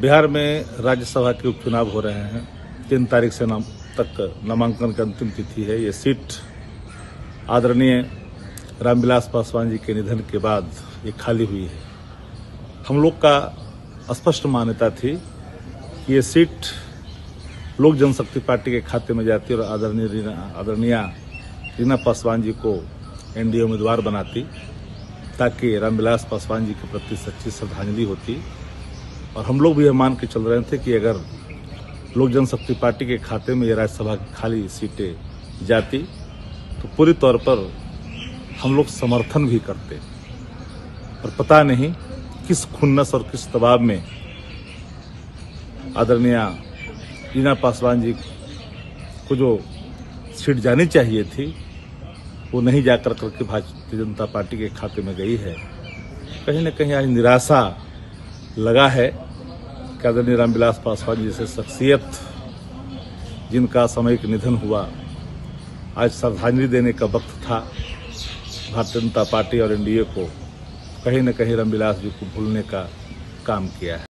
बिहार में राज्यसभा के उपचुनाव हो रहे हैं। तीन तारीख से नाम तक नामांकन की अंतिम तिथि है। ये सीट आदरणीय रामविलास पासवान जी के निधन के बाद ये खाली हुई है। हम लोग का स्पष्ट मान्यता थी कि ये सीट लोक जनशक्ति पार्टी के खाते में जाती और आदरणीय रीना आदरणीय रीना पासवान जी को एनडीए उम्मीदवार बनाती ताकि रामविलास पासवान जी के प्रति सच्ची श्रद्धांजलि होती। और हम लोग भी यह मान के चल रहे थे कि अगर लोक जनशक्ति पार्टी के खाते में ये राज्यसभा की खाली सीटें जाती तो पूरी तौर पर हम लोग समर्थन भी करते। और पता नहीं किस खुन्नस और किस दबाव में आदरणीय रीना पासवान जी को जो सीट जानी चाहिए थी, वो नहीं जाकर करके भारतीय जनता पार्टी के खाते में गई है। कहीं ना कहीं आज निराशा लगा है कि आदरणीय रामविलास पासवान जैसे शख्सियत, जिनका सामयिक निधन हुआ। आज श्रद्धांजलि देने का वक्त था। भारतीय जनता पार्टी और एनडीए को कहीं न कहीं रामविलास जी को भूलने का काम किया है।